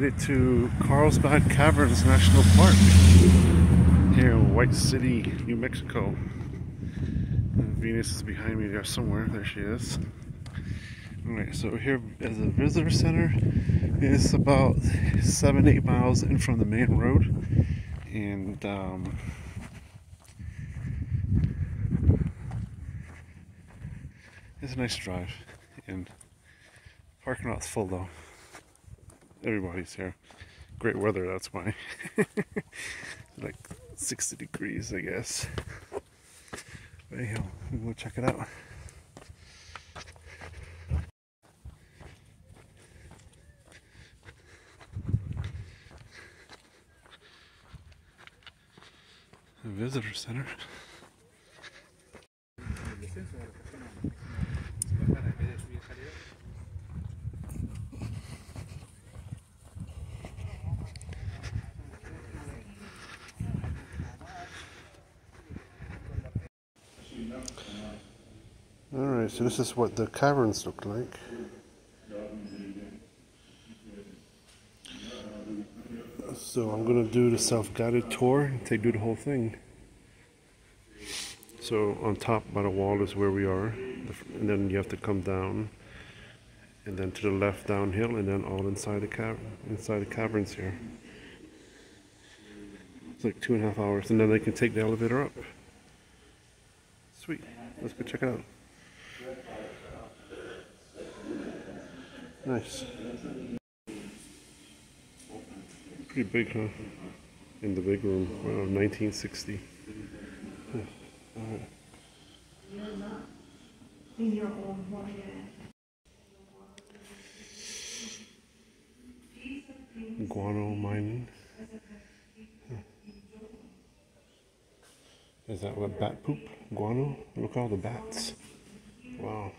made it to Carlsbad Caverns National Park here in White City, New Mexico. And Venus is behind me there somewhere. There she is. Alright, so here is a visitor center. It's about seven, eight miles in from the main road. And um, it's a nice drive. And parking lot's full though everybody's here. Great weather, that's why. like 60 degrees, I guess. But anyhow, we'll go check it out. visitor center. So this is what the caverns look like. So I'm going to do the self-guided tour and take do the whole thing. So on top by the wall is where we are, and then you have to come down, and then to the left downhill, and then all inside the cavern, inside the caverns here. It's like two and a half hours, and then they can take the elevator up. Sweet. Let's go check it out. Nice. Pretty big, huh? In the big room. Wow, 1960. Guano mining. Is that what bat poop? Guano? Look at all the bats. Wow.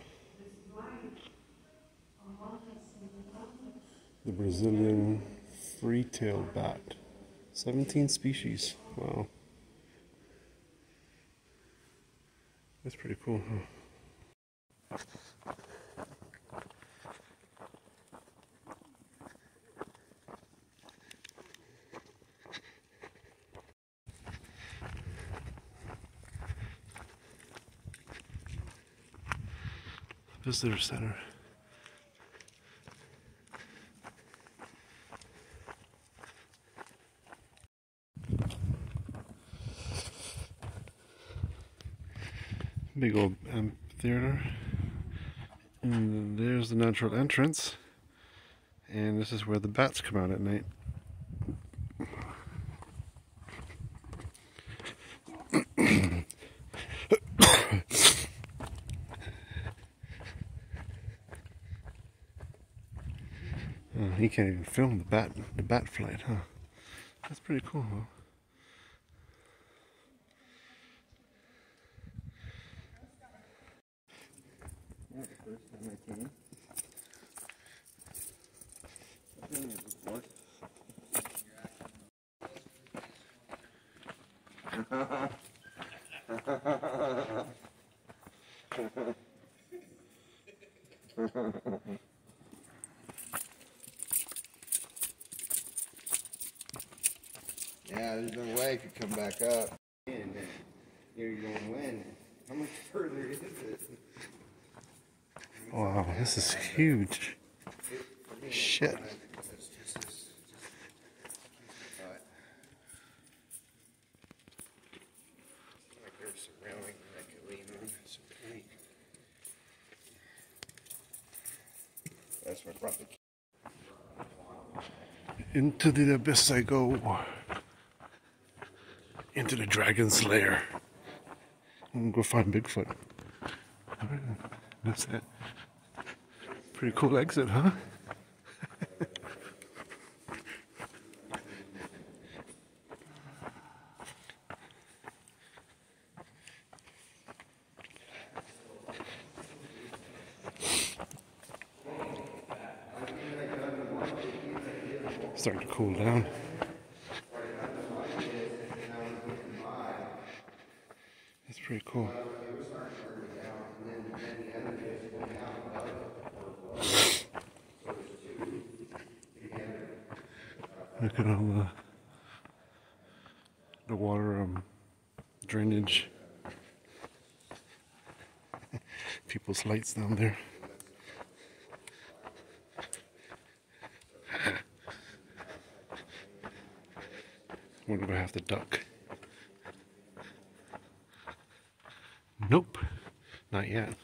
The Brazilian free-tailed bat. 17 species. Wow. That's pretty cool, huh? Visitor Center. Big old amphitheater. And there's the natural entrance. And this is where the bats come out at night. Oh, he can't even film the bat the bat flight, huh? That's pretty cool, huh? Yeah, there's no way I could come back up. And then you're going to win. How much further is it? Wow, this is huge. Shit. That's what brought the Into the abyss I go. Into the dragon's lair. Gonna go find Bigfoot. That's it. Pretty cool exit, huh? Starting to cool down. That's pretty cool. Look at all the the water um, drainage. People's lights down there. Wonder if I have to duck. Nope, not yet.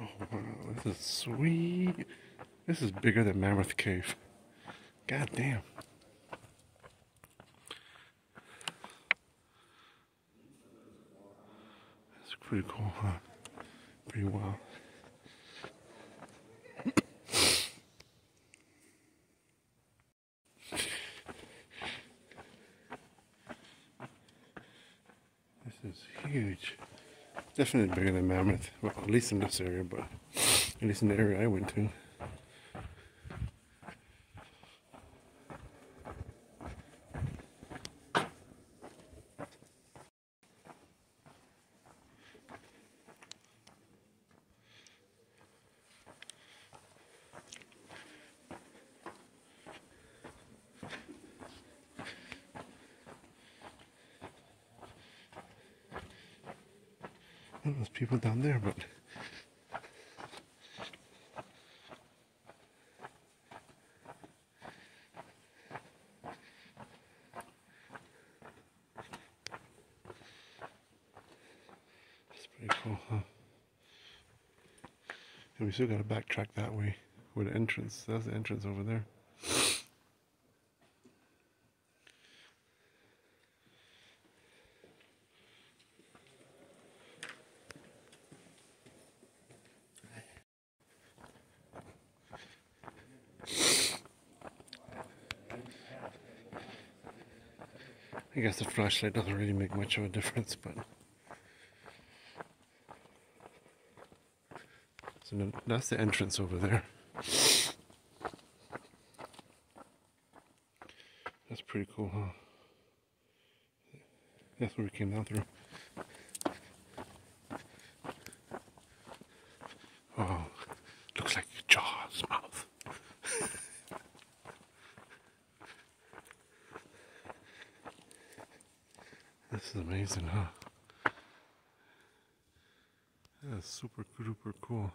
oh wow, this is sweet. This is bigger than Mammoth Cave. God damn. That's pretty cool, huh? Pretty wild. This is huge. Definitely bigger than Mammoth. Well, at least in this area, but at least in the area I went to. Oh, there's people down there, but that's pretty cool, huh? And we still got to backtrack that way with the entrance. That's the entrance over there. I guess the flashlight doesn't really make much of a difference, but. No, that's the entrance over there. That's pretty cool, huh? That's where we came down through. Oh, looks like a Jaws mouth. This is amazing, huh? That's super duper cool.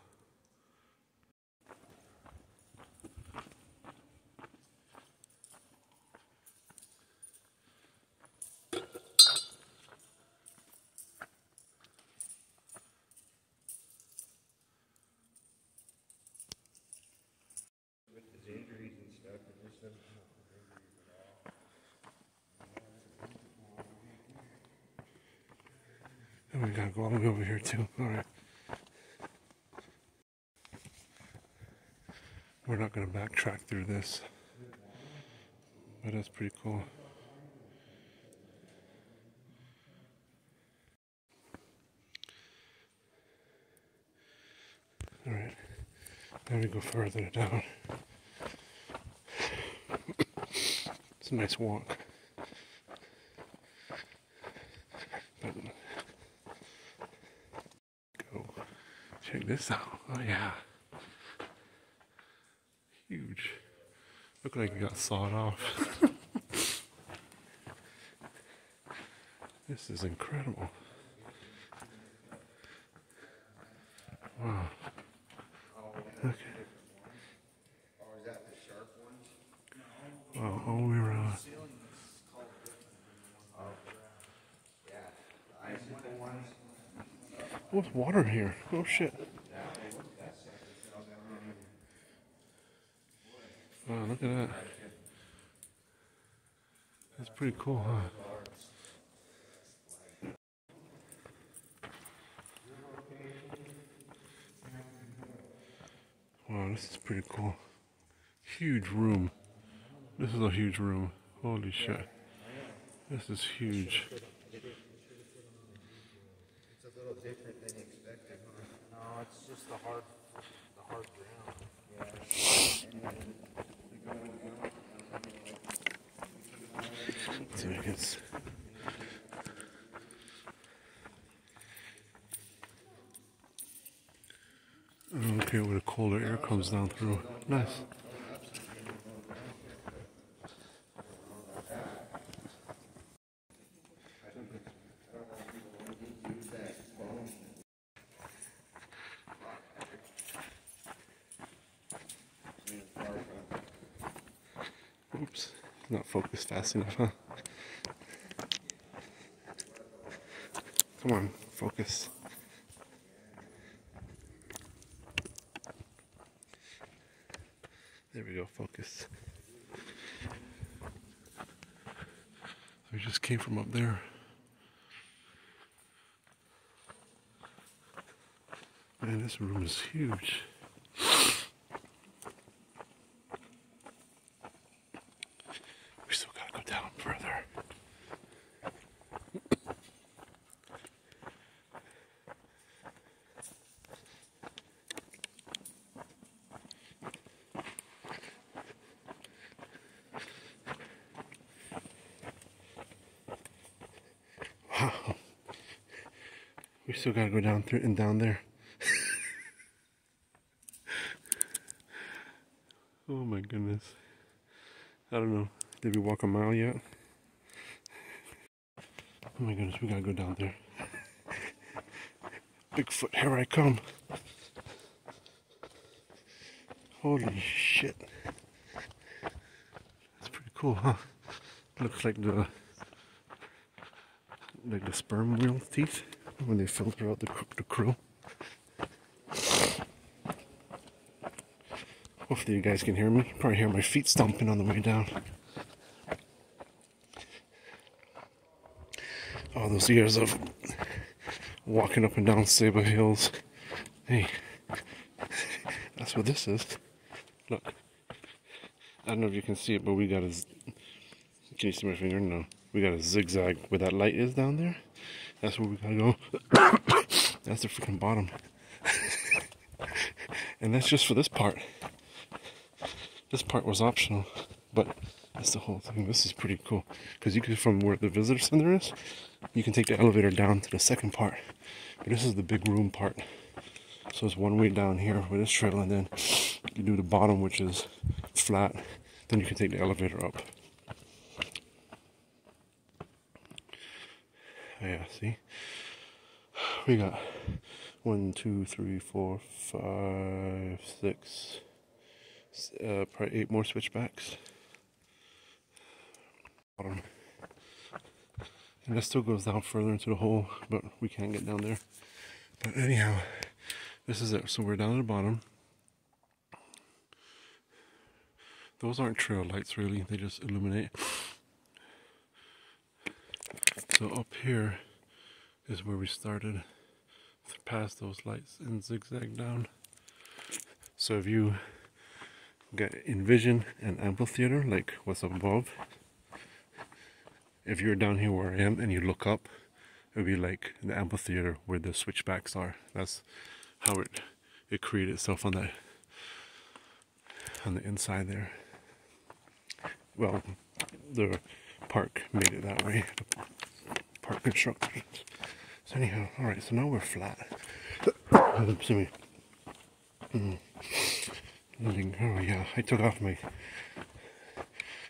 With his injuries and stuff, it just doesn't. And we gotta go all. Alright. We're not gonna backtrack through this. But that's pretty cool. Alright. Then we go further down. It's a nice walk. But go check this out. Oh yeah. Huge. Look like it got sawed off. this is incredible. Wow. Okay. Oh, is that the sharp ones? Wow, all the way around. Yeah. The icicle ones? Oh, it's uh, water here. Oh shit. Wow, look at that. That's pretty cool, huh? Wow, this is pretty cool. Huge room. This is a huge room. Holy shit. This is huge. It's a little different than expected, huh? No, it's just the hard, the hard ground. See if I can s- up here where the colder air comes down through. Nice. Oops, not focused fast enough, huh? Come on, focus. There we go, focus. We just came from up there. Man, this room is huge. We still gotta go down further. Wow. We still gotta go down through and down there. oh my goodness. I don't know. Did we walk a mile yet? Oh my goodness, we gotta go down there. Bigfoot, here I come. Holy shit. That's pretty cool, huh? Looks like the like the sperm whale teeth when they filter out the, the krill. Hopefully you guys can hear me. Probably hear my feet stomping on the way down. All those years of walking up and down Saba Hills. Hey, that's what this is. Look. I don't know if you can see it, but we got a. Can you see my finger? No. We got a zigzag where that light is down there. That's where we gotta go. that's the freaking bottom. and that's just for this part. This part was optional, but that's the whole thing. This is pretty cool because you can, from where the visitor center is, you can take the elevator down to the second part. But this is the big room part. So it's one way down here with this trail, and then you do the bottom, which is flat. Then you can take the elevator up. Yeah, see? We got one, two, three, four, five, six, uh, probably eight more switchbacks. Bottom. And that still goes down further into the hole, but we can't get down there. But anyhow, this is it. So we're down at the bottom. Those aren't trail lights really, they just illuminate. So up here is where we started past those lights and zigzag down. So if you get envision an amphitheater like what's above, if you're down here where I am and you look up, it would be like the amphitheater where the switchbacks are. That's how it it created itself on that on the inside there. Well, the park made it that way. Park construction. So anyhow, all right. So now we're flat. See me. Mm. Oh yeah, I took off my.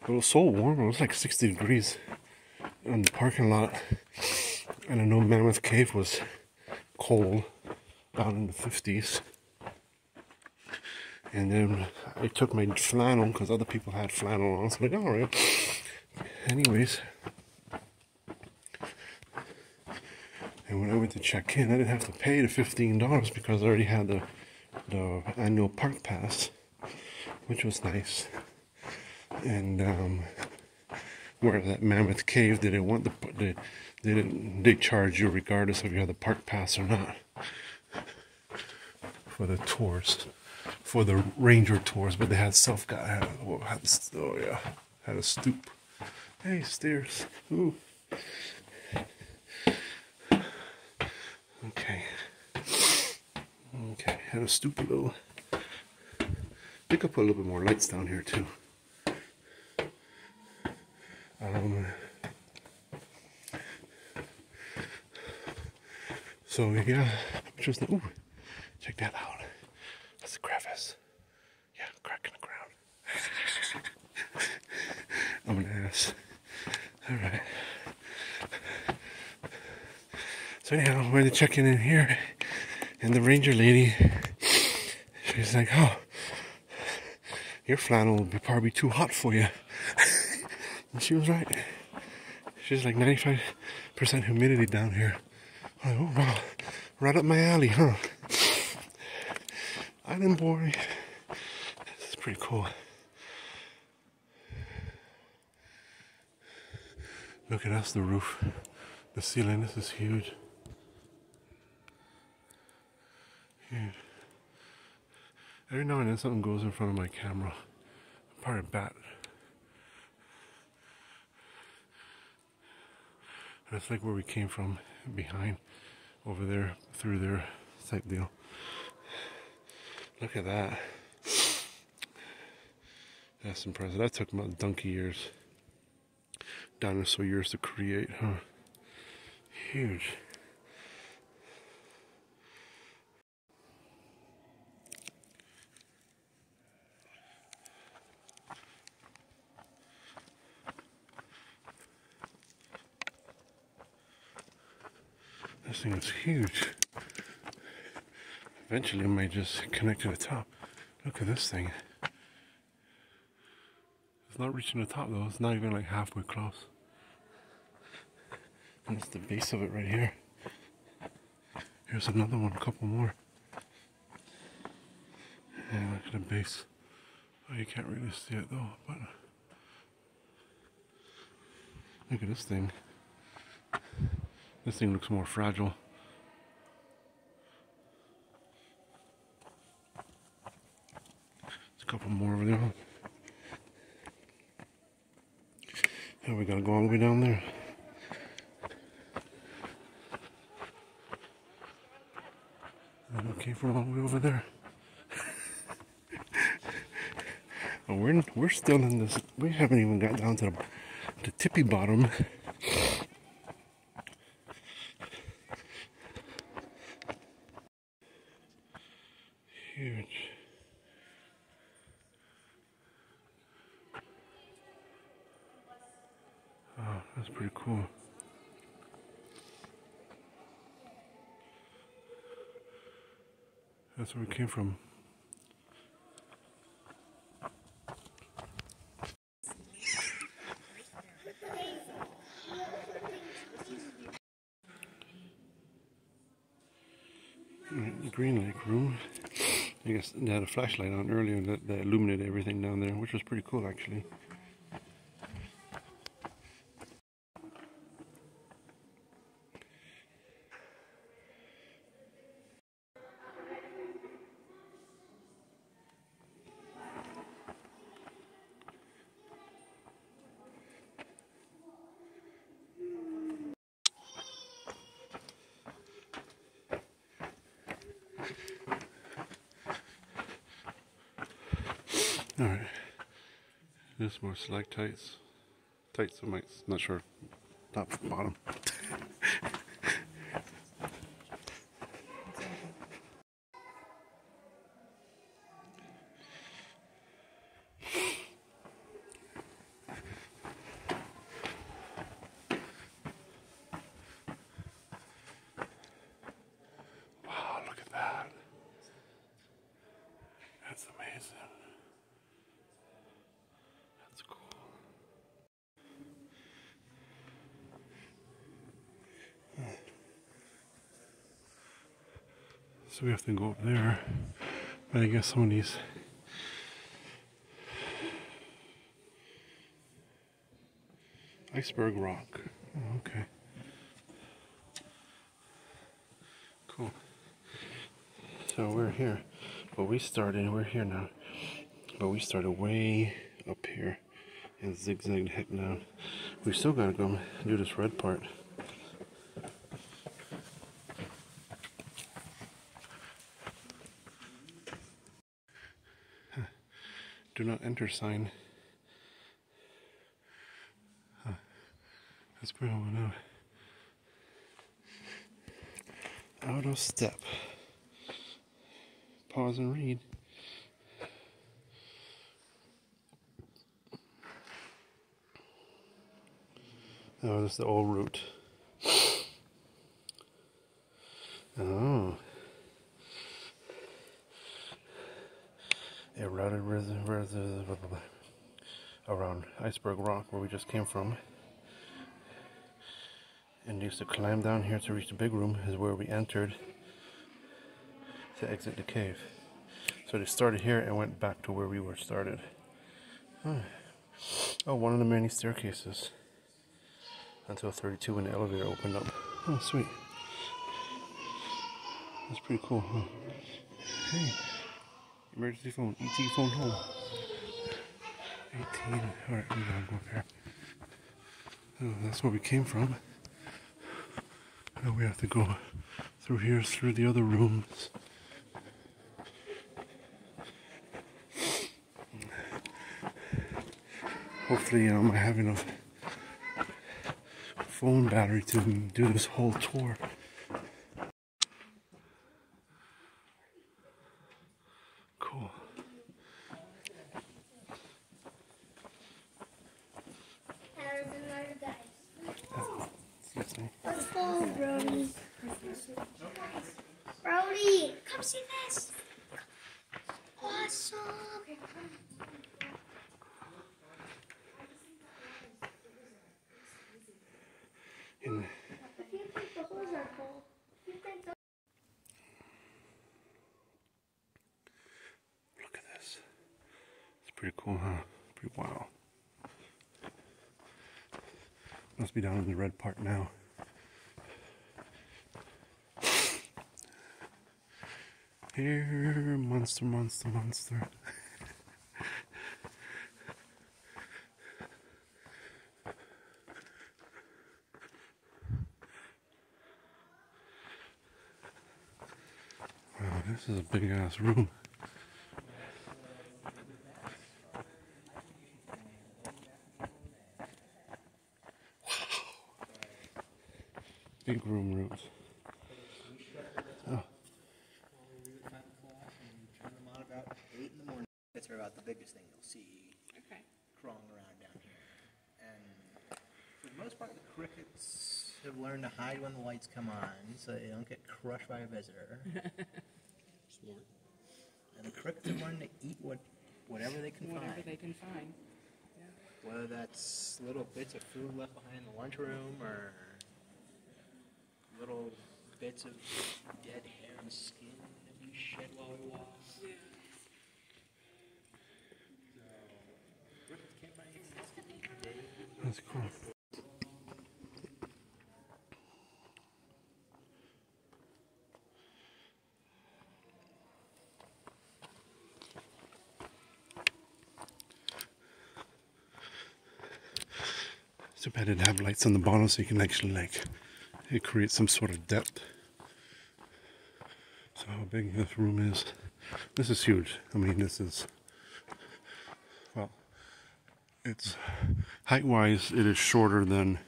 It was so warm. It was like 60 degrees in the parking lot, and I know Mammoth Cave was cold, down in the 50s. And then I took my flannel because other people had flannel on. So like, all right. Anyways, and when I went to check in, I didn't have to pay the fifteen dollars because I already had the the annual park pass, which was nice. And um, where that Mammoth Cave, they didn't want the they, they didn't they charge you regardless if you had the park pass or not for the tours, for the ranger tours. But they had self guy had had oh yeah had a stoop. Hey stairs. Ooh. Okay. Okay, had a a little. Think I'll put a little bit more lights down here too. Um, so yeah, was ooh, check that out. That's a crevice. Yeah, crack in the ground. I'm an ass. Alright. So anyhow, we're checking in here, and the ranger lady, she's like, "Oh, your flannel will be probably too hot for you," and she was right. She's like 95% humidity down here. Like, oh wow, right up my alley, huh? Island boy. This is pretty cool. Look at us, the roof, the ceiling. This is huge. Huge. Every now and then something goes in front of my camera. Probably a bat. It's like where we came from, behind, over there, through there, type deal. Look at that. That's impressive. That took about donkey years. Dinosaur years to create, huh? Huge. This thing is huge. Eventually, I may just connect to the top. Look at this thing. It's not reaching the top though. It's not even like halfway close. And that's the base of it right here. Here's another one, a couple more. Yeah, look at the base. Oh, you can't really see it though, but look at this thing. This thing looks more fragile. There's a couple more over there. Yeah, we gotta go all the way down there. Came from all the way over there. and oh, we're we're still in this. We haven't even got down to the, the tippy bottom. Huge. Oh, that's pretty cool. That's where we came from. Green Lake room. I guess they had a flashlight on earlier that, that illuminated everything down there, which was pretty cool actually. All right. This more stalactites. Tights, I might, not sure. Top, bottom. wow, look at that. That's amazing. That's cool. So we have to go up there. But I guess some of these iceberg rock. Oh, okay. Cool. So we're here. But we started, we're here now. But we started way up here and zigzagged heck down. We still gotta go do this red part. not enter sign. Huh. That's pretty I auto. Out of step. Pause and read. Oh, that's the old route. Iceberg Rock, where we just came from. And used to climb down here to reach the big room, is where we entered to exit the cave. So they started here and went back to where we were started. Oh, one of the many staircases until 32 when the elevator opened up. Oh, sweet. That's pretty cool, huh? Hey, emergency phone, ET phone home. 18. Alright, we gotta go up here. Oh, that's where we came from. Now we have to go through here, through the other rooms. Hopefully, um, I have enough phone battery to do this whole tour. Cool. Excuse me. Let's go, Brody. Brody, come see this. Awesome. In If you think the holes are cool, you think the Look at this. It's pretty cool, huh? Pretty wow. Must be down in the red part now. Here, monster, monster, monster. Wow, this is a big ass room. Big room roots. Oh, Turn them on about eight in the morning. That's about the biggest thing you'll see Okay. crawling around down here. And for the most part, the crickets have learned to hide when the lights come on, so they don't get crushed by a visitor. Smart. And the crickets have learned to eat what, whatever they can Whatever find. they can find. Yeah. Whether that's little bits of food left behind in the lunchroom or little bits of dead hair and skin that we shed while we walk. Crickets can't find anything else to eat today. that's cool. It didn't have lights on the bottom so you can actually like it creates some sort of depth. So how big this room is. This is huge. I mean this is well it's height wise it is shorter than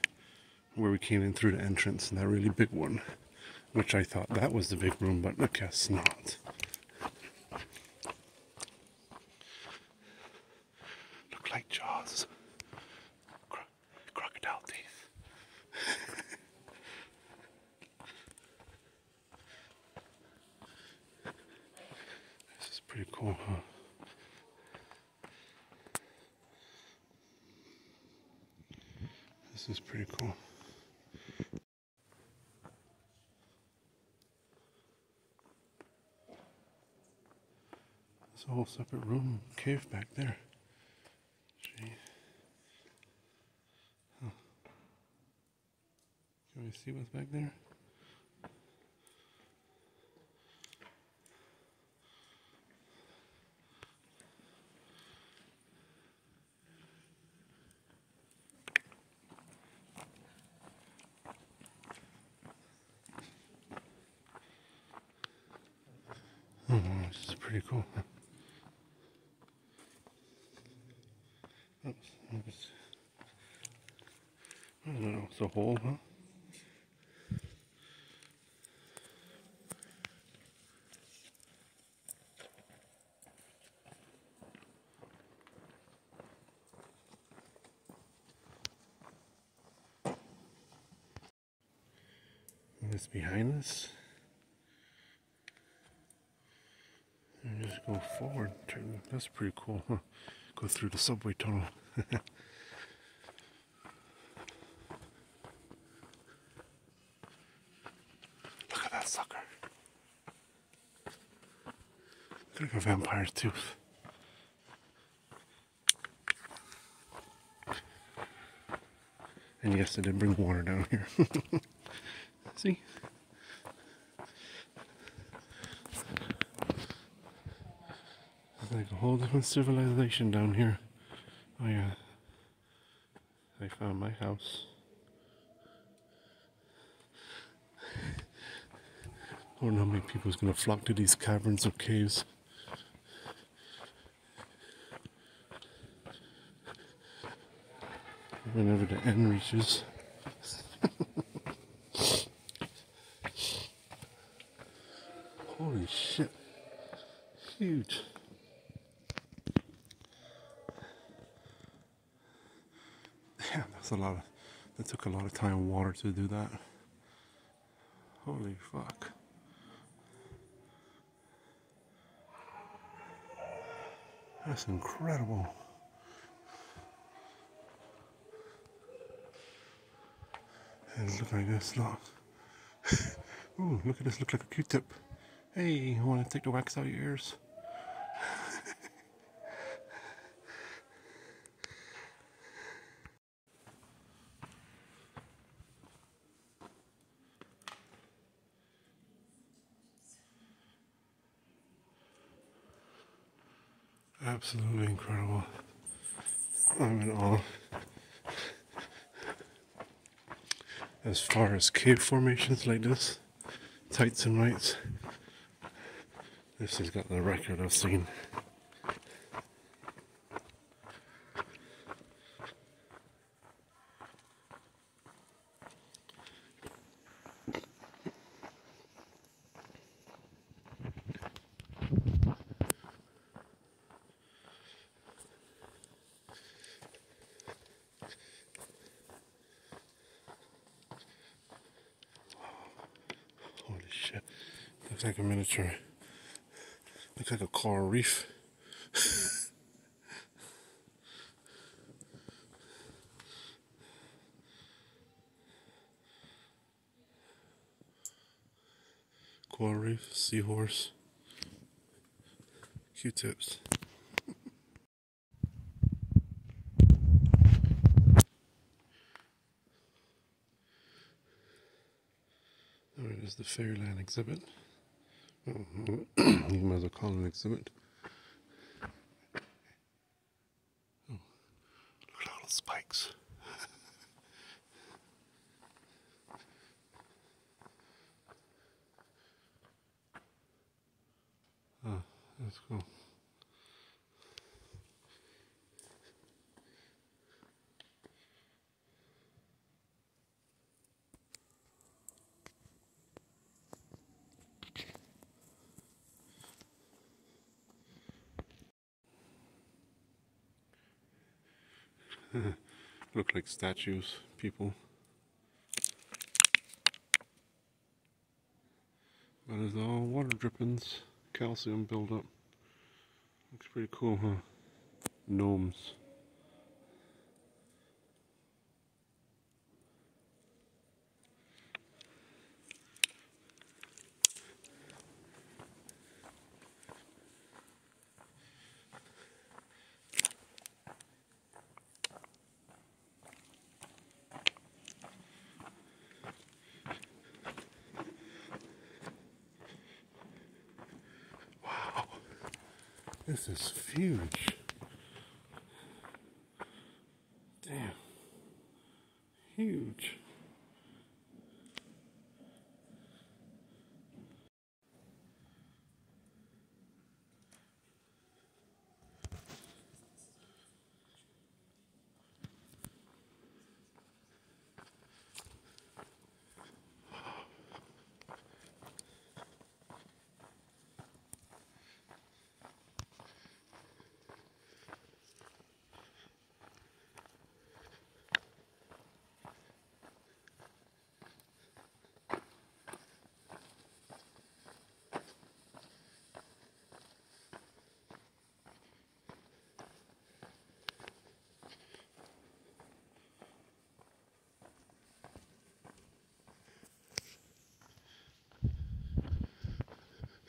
where we came in through the entrance and that really big one. Which I thought that was the big room, but I guess not. Look like jaws. Cro- crocodile teeth. this is cool, huh? This is pretty cool. There's a whole separate room, cave back there. Jeez. Huh. Can we see what's back there? Oh, wow, this is pretty cool. huh? Oops, oops. I don't know, it's a hole, huh? It's behind us. And just go forward. That's pretty cool. Huh? Go through the subway tunnel. Look at that sucker. Look like a vampire's tooth. And yes, I did bring water down here. See? Like a whole different civilization down here. Oh yeah. I found my house. Oh, I don't know how many people is gonna flock to these caverns or caves. Whenever the end reaches. Holy shit. Huge. Yeah, that's a lot of that took a lot of time and water to do that. Holy fuck. That's incredible. And look like this, look. Ooh, look at this, look like a Q-tip. Hey, you want to take the wax out of your ears? Absolutely incredible. I'm in awe. As far as cave formations like this, tights and rights, this has got the record I've seen. Holy shit. Looks like a miniature. Looks like a coral reef. coral reef, seahorse, Q-tips. There is the Fairyland exhibit. Mm-hmm. you might as well call an exhibit. Oh, look at all the spikes. oh, that's cool. Look like statues, people. But it's all water drippings, calcium buildup. Looks pretty cool, huh? Gnomes.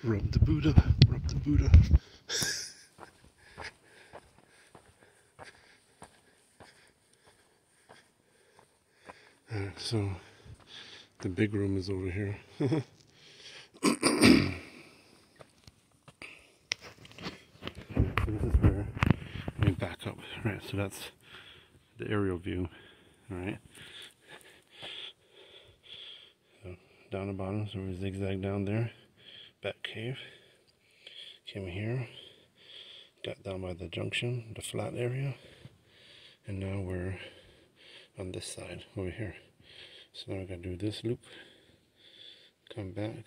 Rub the Buddha, rub the Buddha. Alright, so the big room is over here. This is where let me back up. Right, so that's the aerial view. Alright. So down the bottom, so we zigzag down there. Cave. Came here. Got down by the junction, the flat area. And now we're on this side over here. So now we're gonna do this loop. Come back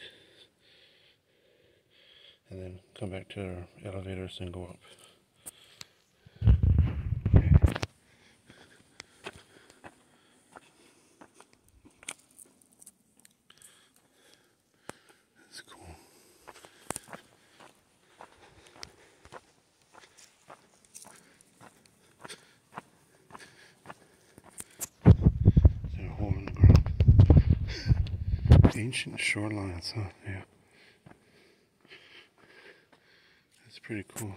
and then come back to our elevators and go up. That's cool. Is there a hole in the ground? Ancient shorelines, huh? Yeah. That's pretty cool.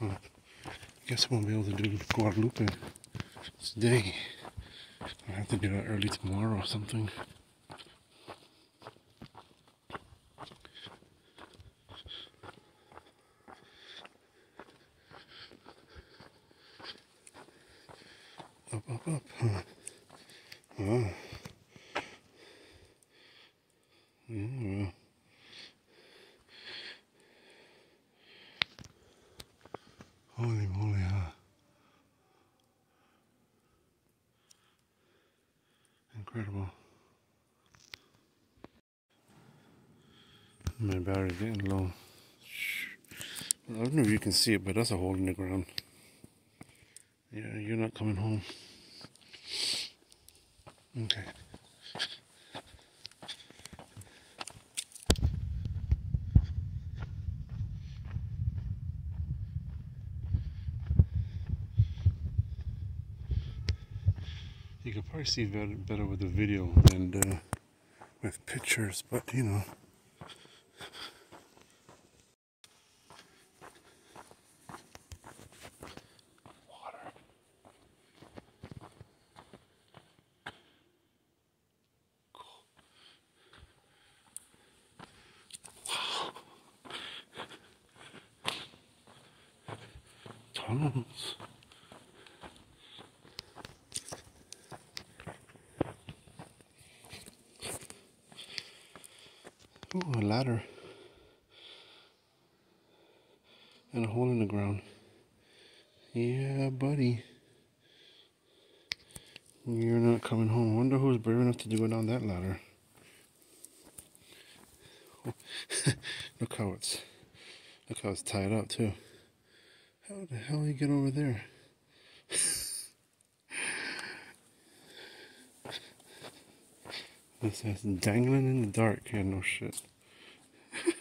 Well, I guess I won't be able to do Guadalupe today. I'll have to do it early tomorrow or something. Up, up, up. Huh. Oh. Yeah, well. Holy moly, huh? Incredible. My battery's getting low. Shh. I don't know if you can see it, but that's a hole in the ground. Yeah, you're not coming home. Okay. You can probably see better, better with the video than uh, with pictures, but you know. Water. Tunnels. Ooh, a ladder. And a hole in the ground. Yeah, buddy. You're not coming home. I Wonder who's brave enough to go down that ladder. look how it's look how it's tied up too. How the hell you get over there? This is dangling in the dark. Yeah, no shit.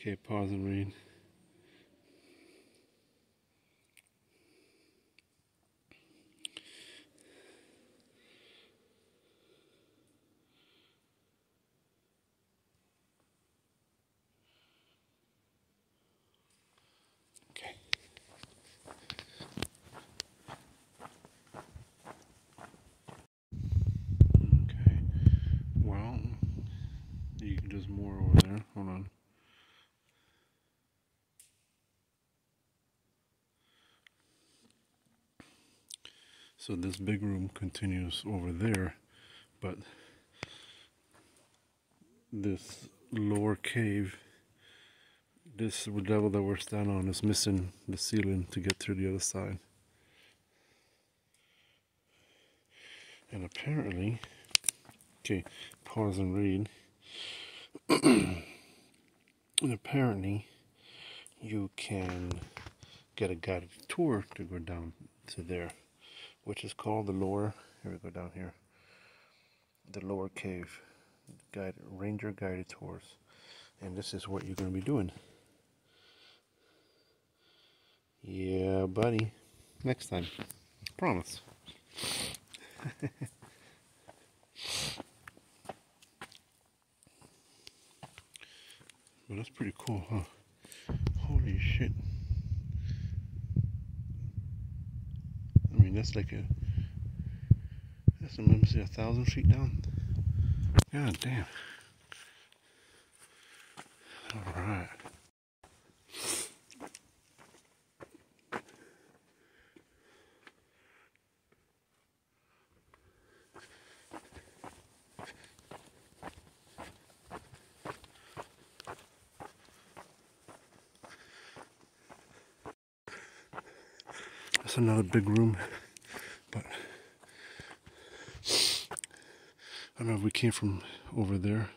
okay, pause and read. Okay. Okay. Well, you can there's more over there. Hold on. So this big room continues over there, but this lower cave, this level that we're standing on is missing the ceiling to get through the other side. And apparently, okay, pause and read. and apparently, you can get a guided tour to go down to there, which is called the lower. Here we go down here. The lower cave, guide ranger guided tours, And this is what you're going to be doing. Yeah, buddy. Next time. Promise. Well, that's pretty cool, huh? Holy shit. Mean, that's like a. That's, me a thousand feet down. God damn. Alright. That's another big room, but I don't know if we came from over there.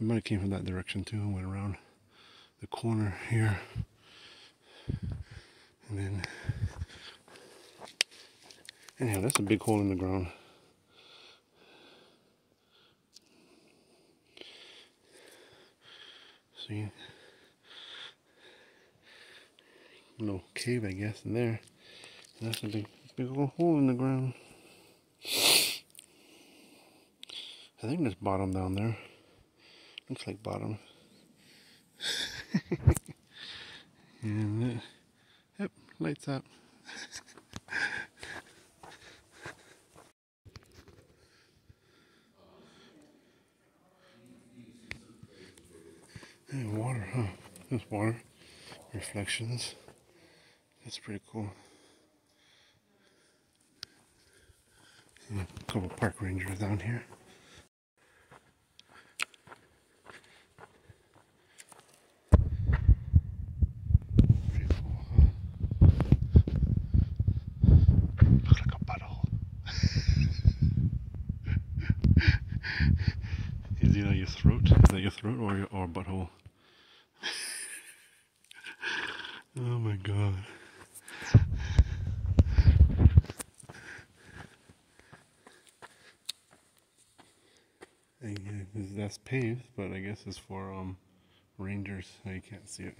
We might have came from that direction too and went around the corner here. And then, anyhow, that's a big hole in the ground. See? No cave, I guess, in there. That's a big, big old hole in the ground. I think there's bottom down there. Looks like bottom. and uh, yep, lights up. Hey, water, huh? There's water. Reflections. That's pretty cool. A couple park rangers down here. Pretty cool, huh? Looks like a butthole. Is it on your throat? Is that your throat or or butthole? oh my god. That's paved, but I guess it's for um rangers, so you can't see it.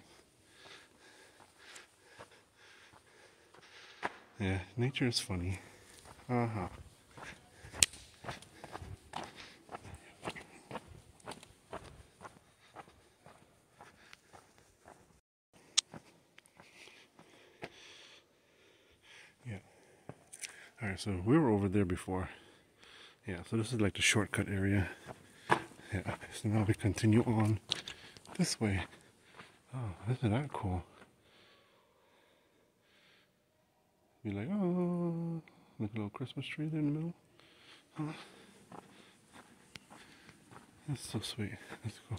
Yeah, nature is funny. Uh huh. Right, so we were over there before. Yeah, so this is like the shortcut area. Yeah, so now we continue on this way. Oh, isn't that cool? Be like, oh, like a little Christmas tree there in the middle. Huh? That's so sweet. That's cool.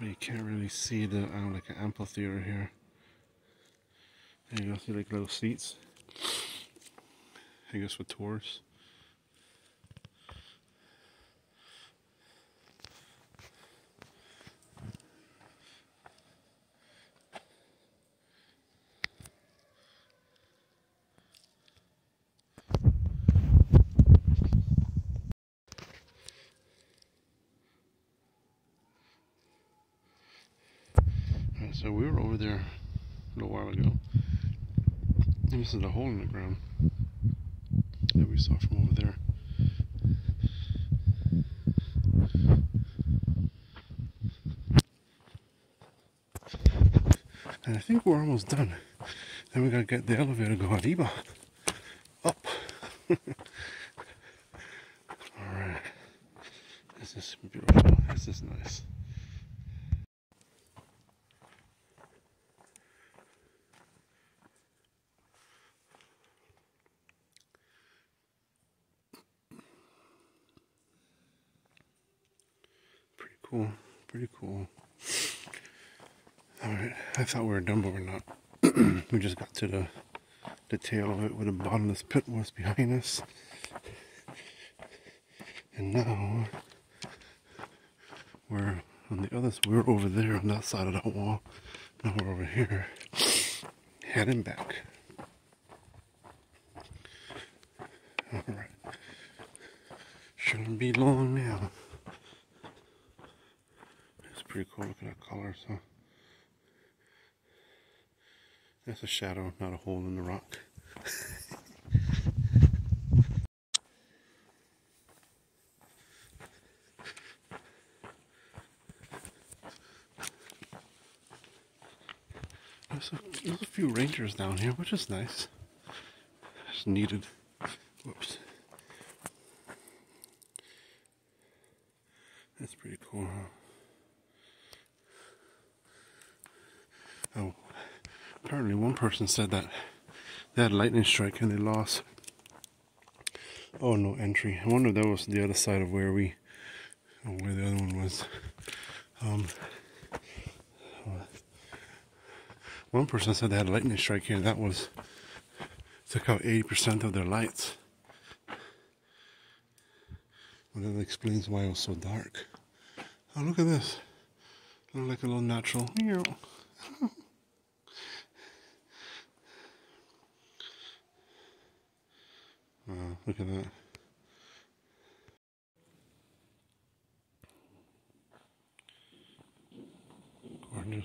But you can't really see the uh, like an amphitheater here. There you go, see like little seats. I guess tours. Alright, so we were over there a little while ago. This is a hole in the ground we saw from over there. And I think we're almost done. Then we gotta get the elevator go arriba. Up. Alright. This is beautiful. This is nice. Pretty cool. Pretty cool. Alright, I thought we were done, but we're not. we just got to the the tail of it where the bottomless pit was behind us. And now we're on the other side. We were over there on that side of that wall. Now we're over here. Heading back. Alright. Shouldn't be long now. It's pretty cool. Look at that color. So that's a shadow, not a hole in the rock. There's a, there's a few rangers down here, which is nice. It's needed. Whoops. That's pretty cool, huh? Oh, apparently one person said that they had lightning strike and they lost. Oh, no entry. I wonder if that was the other side of where we, where the other one was. Um, one person said they had a lightning strike here. That was took out 80% of their lights. Well, that explains why it was so dark. Oh, look at this. Look like a little natural. Wow, look at that. Gorgeous.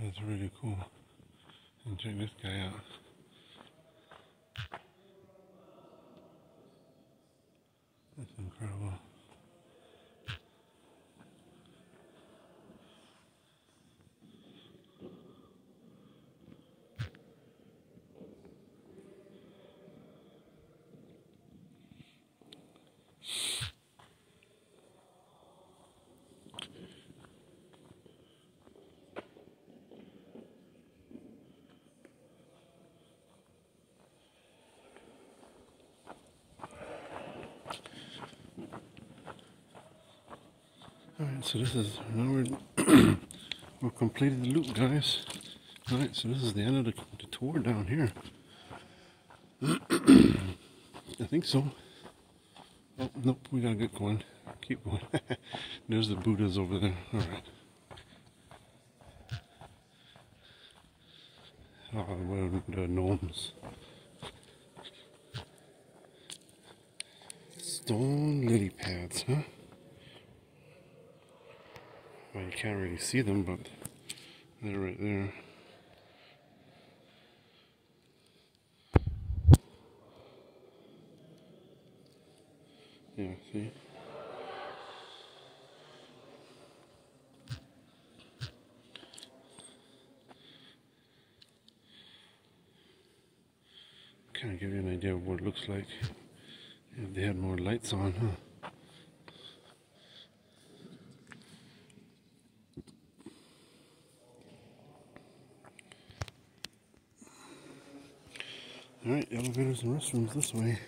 That's really cool. And check this guy out. That's incredible. Alright, so this is now we're we've completed the loop guys. Alright, so this is the end of the, the tour down here. I think so. Oh nope, we gotta get going. Keep going. There's the Buddhas over there. Alright. Oh, ah, well, the gnomes. Stone lily pads, huh? You can't really see them, but they're right there. Yeah, see? Kind of give you an idea of what it looks like if they had more lights on, huh? Alright, elevators and restrooms this way.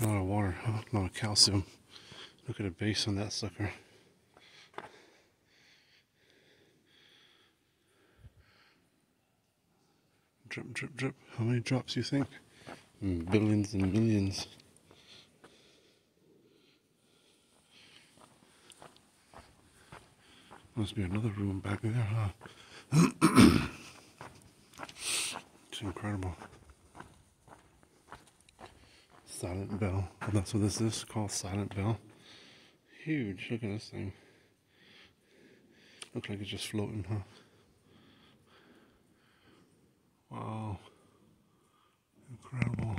A lot of water? A lot of calcium. Look at the base on that sucker. Drip, drip, drip. How many drops do you think? Mm, Billions and millions. Must be another room back there, huh? it's incredible. Silent Bell. Well, that's what this is called Silent Bell. Huge. Look at this thing. Looks like it's just floating, huh? Wow. Incredible.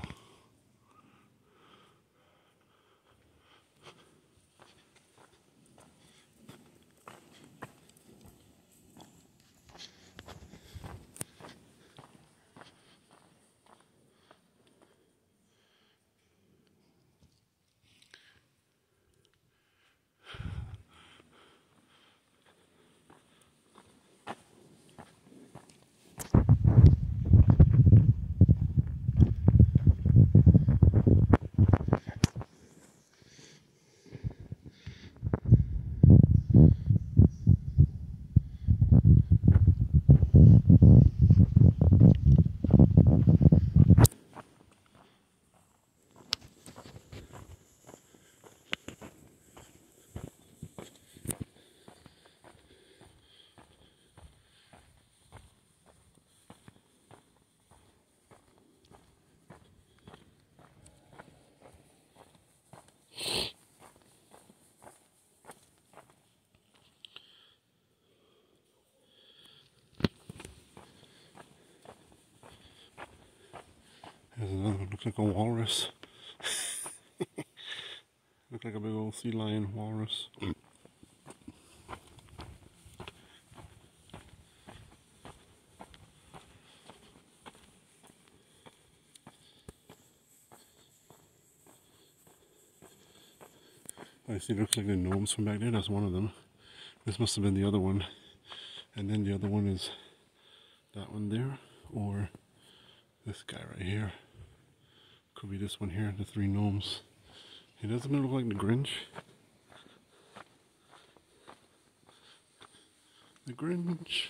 Like a walrus. Look like a big old sea lion walrus. I see. it Looks like the gnomes from back there. That's one of them. This must have been the other one, and then the other one is that one there, or this guy right here. Could be this one here, the three gnomes. He doesn't look like the Grinch. The Grinch.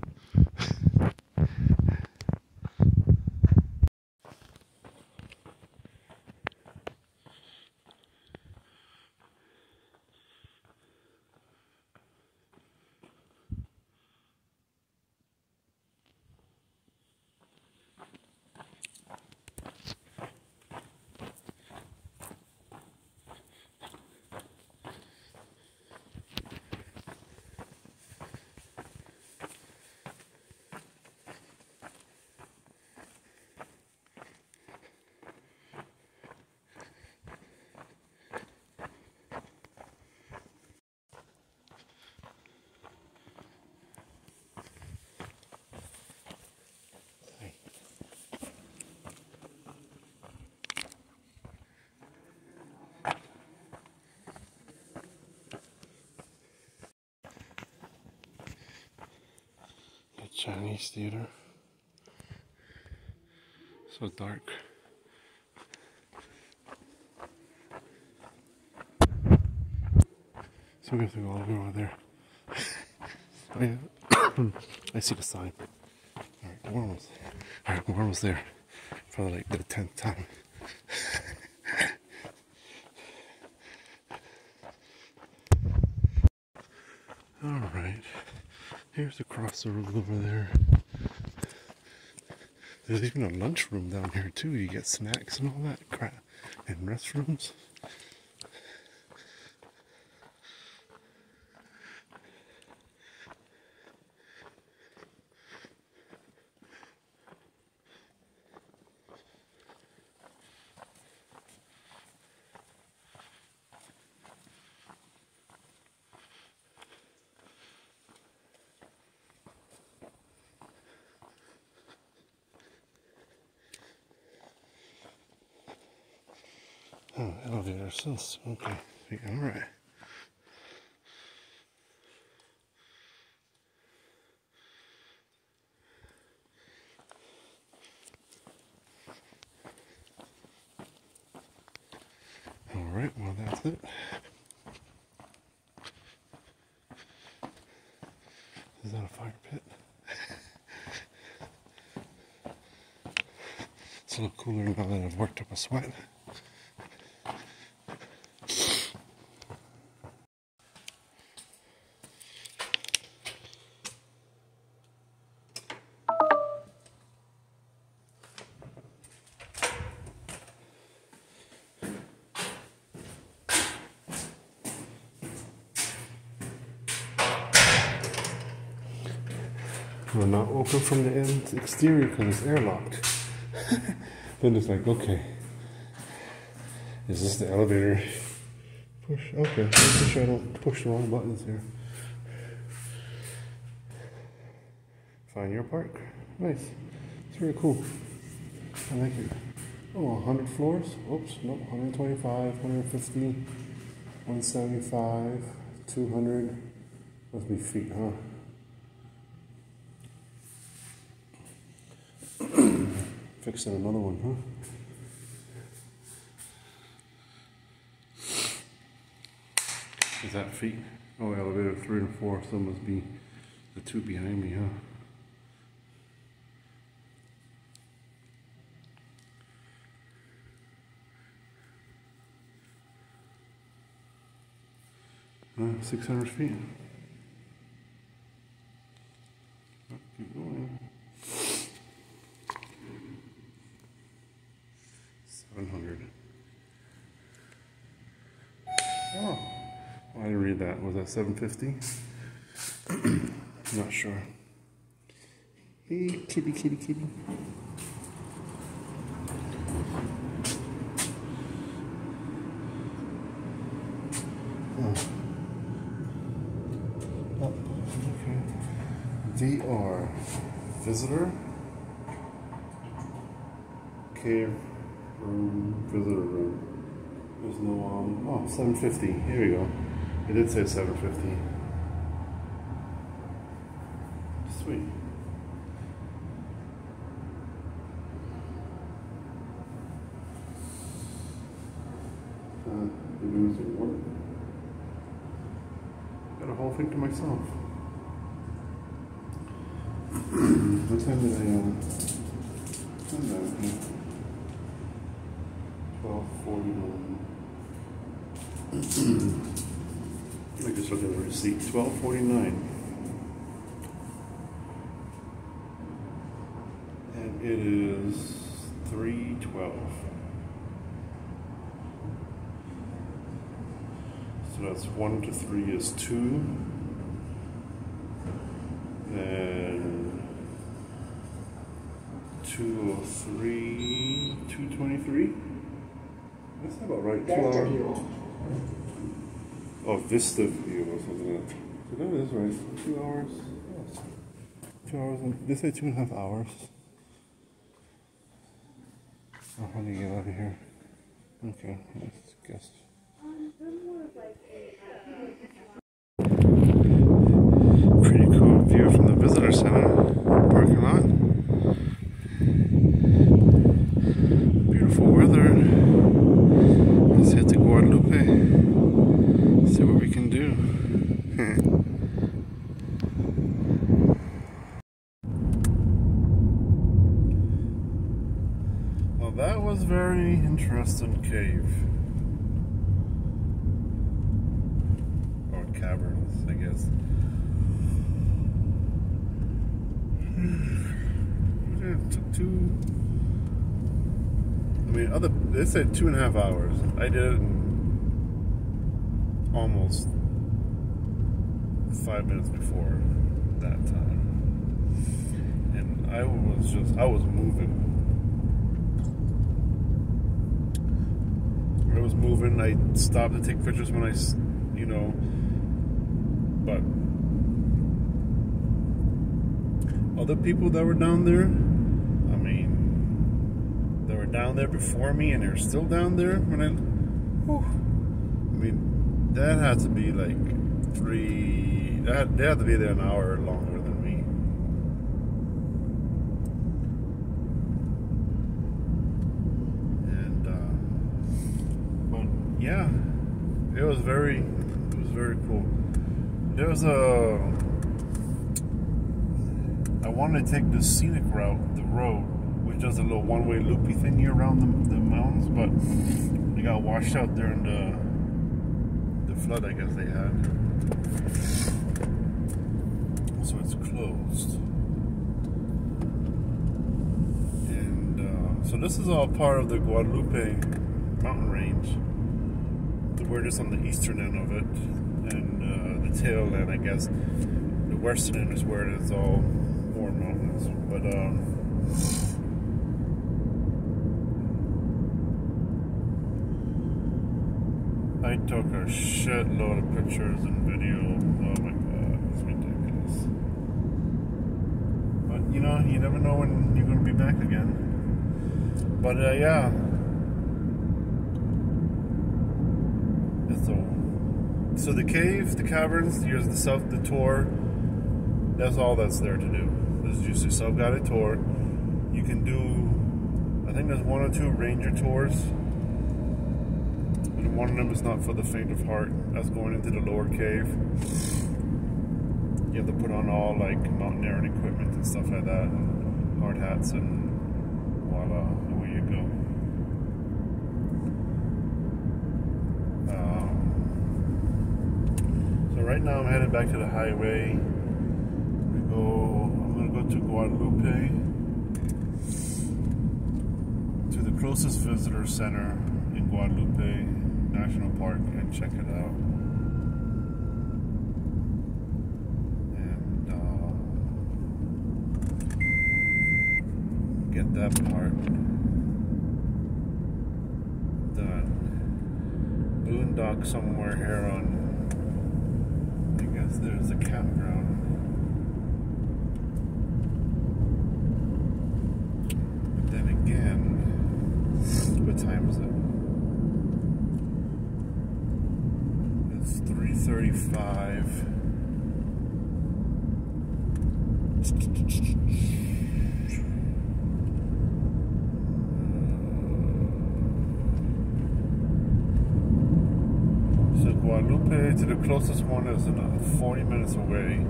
Chinese theater. So dark. So we have to go all the way over there. Oh, yeah. I see the sign. Alright, we're almost Alright, we're almost there. For like the tenth time. Alright. Here's the crossover over there. There's even a lunchroom down here too. You get snacks and all that crap. And restrooms. Sense. Okay, All right. All right, well, that's it. Is that a fire pit? It's a little cooler now that I've worked up a sweat. Will not open from the end exterior because it's airlocked. then it's like, okay, is this the elevator? Push, okay, make sure I don't push the wrong buttons here. Find your park. Nice. It's very cool. I like it. Oh, 100 floors? Oops, no, 125, 150, 175, 200. Must be feet, huh? Fixing another one, huh? Is that feet? Oh, elevator three and four, so must be the two behind me, huh? Uh, 600 feet. Keep going. 700. Oh, I didn't read that. Was that 750? Not sure. Hey, kitty, kitty, kitty. Oh. Oh, okay. DR. Visitor. Cave room, visitor room. There's no, um, oh, 750. Here we go. It did say 750. Sweet. Uh, didn't work. Got a whole thing to myself. 1249. And it is 312. So that's 1 to 3 is 2. And 203, 223? That's about right. Vector view. Oh, vista view is right. Two hours. Yes. Two hours and they say two and a half hours. Oh, how do you get out of here? Okay, let's guess. Pretty cool view from the visitor center parking lot. Beautiful weather. Let's head to Guadalupe. See what we can do. That was very interesting cave. Or caverns, I guess. It took two. I mean, other they said two and a half hours. I did it in almost five minutes before that time, and I was just I was moving. I was moving. I stopped to take pictures when I, you know, but other people that were down there, I mean, they were down there before me and they're still down there when I, whew, I mean, That had to be like three. That they had to be there an hour longer than me. And uh, but yeah, it was very, it was very cool. There was a. I wanted to take the scenic route, the road, which does a little one-way loopy thingy around the, the mountains, but it got washed out during the the flood, I guess they had. So it's closed. And uh, so this is all part of the Guadalupe mountain range. We're just on the eastern end of it, and uh, the tail end, I guess. The western end is where it is all more mountains. But um, I took a shitload of pictures and video. Oh my god, ridiculous. But you know, you never know when you're gonna be back again. But uh, yeah. It's so the cave, the caverns, here's the self the tour. That's all that's there to do. This is just a self-guided tour. You can do I think there's one or two ranger tours. And one of them is not for the faint of heart. That's going into the lower cave. You have to put on all like mountaineering equipment and stuff like that, and hard hats, and voila, away you go. Um, so right now I'm headed back to the highway. We go. I'm gonna go to Guadalupe to the closest visitor center in Guadalupe National Park and check it out. And uh, get that part done. Boondock somewhere here on. I guess there's a campground. But then again, what time is it? It's 335. So Guadalupe to the closest one is another 40 minutes away.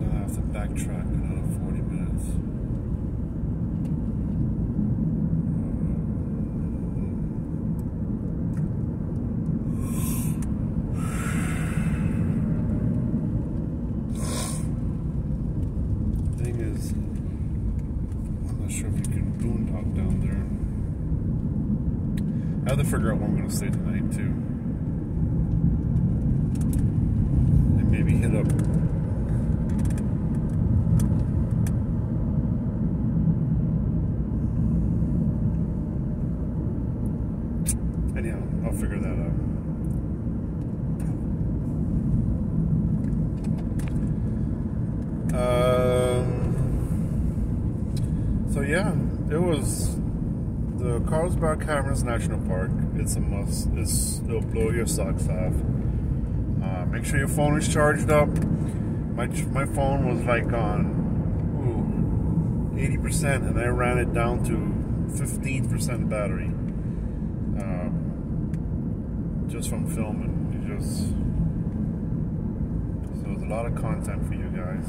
Then I have to backtrack another 40 minutes. Thing is, I'm not sure if you can boondock down there. I have to figure out where I'm going to stay tonight too. And maybe hit up. Anyhow, I'll figure that out. Um, so yeah, it was the Carlsbad Caverns National Park. It's a must. It's, it'll blow your socks off. Uh, make sure your phone is charged up. My my phone was like on ooh, 80%, and I ran it down to 15% battery. Um, just from filming. Just so there's a lot of content for you guys.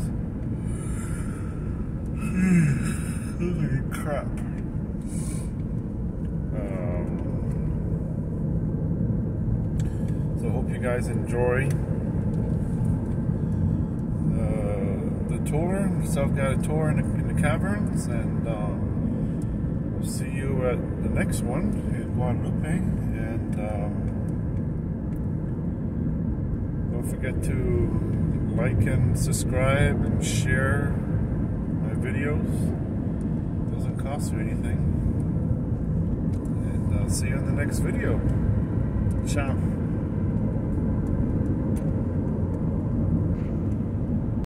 Holy crap. Um, so hope you guys enjoy uh, the tour, self-guided tour in the, in the caverns, and we'll see you at the next one in Guadalupe. And um, don't forget to like and subscribe and share my videos. It Doesn't cost you anything. And uh, see you in the next video. Ciao.